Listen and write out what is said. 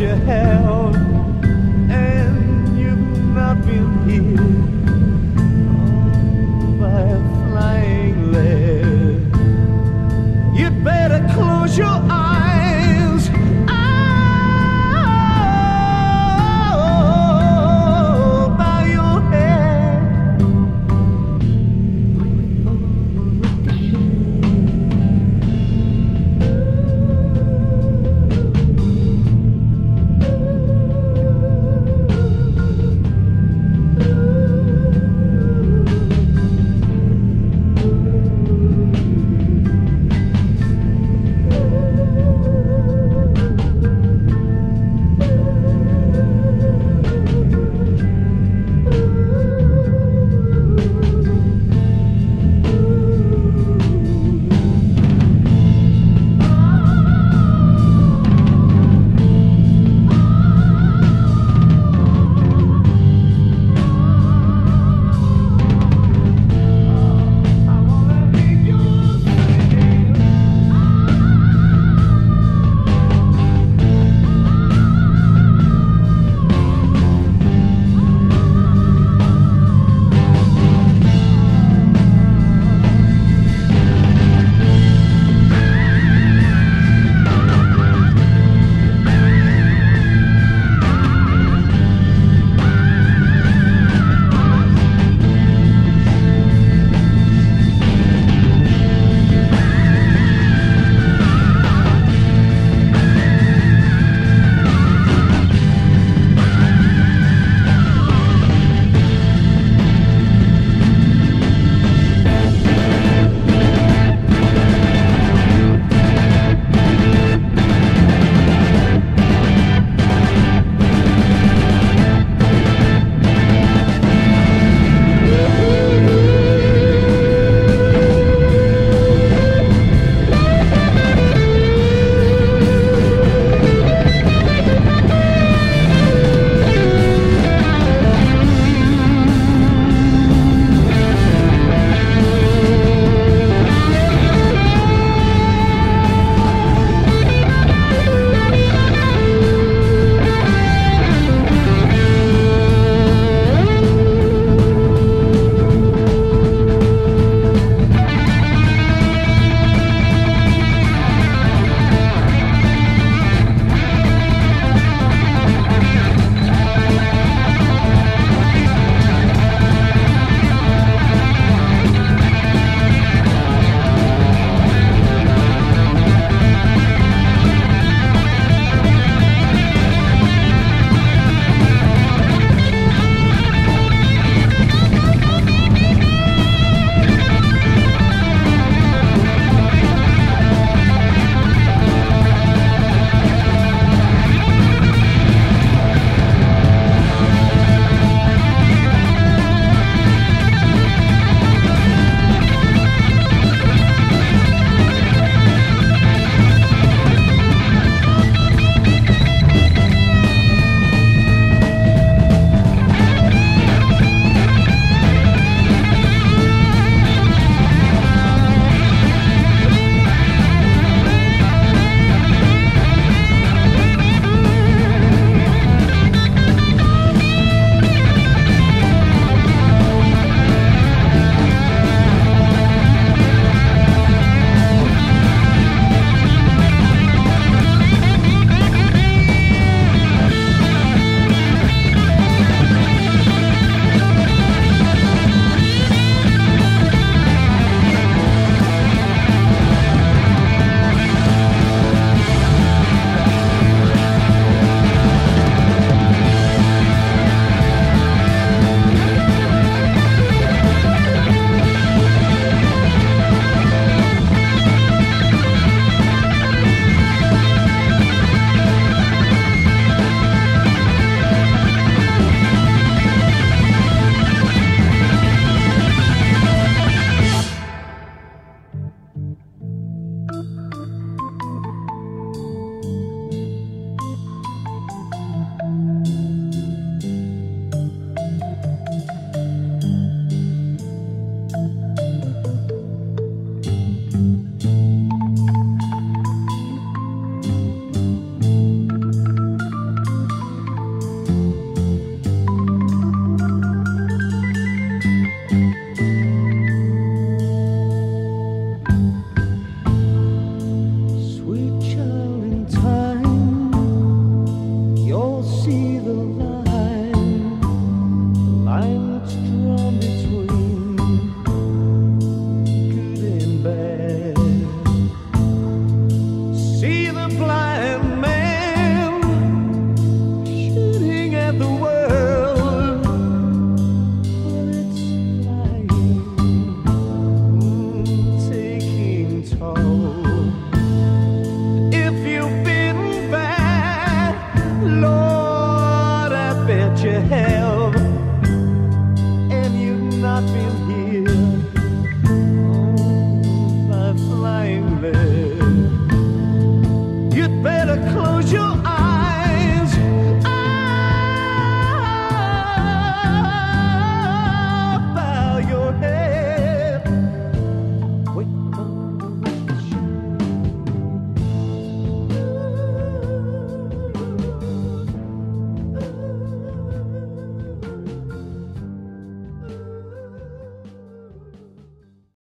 you held